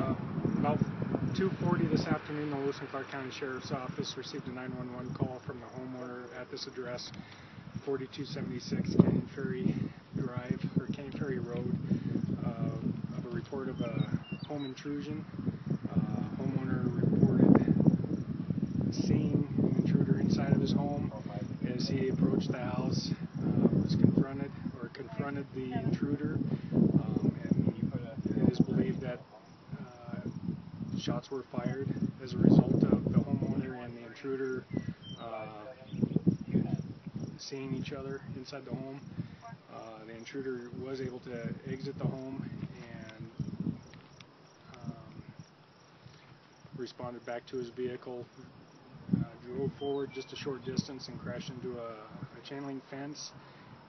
Uh, about 2.40 this afternoon, the Lewis and Clark County Sheriff's Office received a 911 call from the homeowner at this address, 4276 Canyon Ferry Drive, or Canyon Ferry Road, uh, of a report of a home intrusion. Uh, homeowner reported seeing an intruder inside of his home. As he approached the house, uh, was confronted, or confronted the intruder, um, and he, it is believed that uh, shots were fired as a result of the homeowner and the intruder uh, seeing each other inside the home. Uh, the intruder was able to exit the home and um, responded back to his vehicle, uh, drove forward just a short distance and crashed into a, a chain link fence.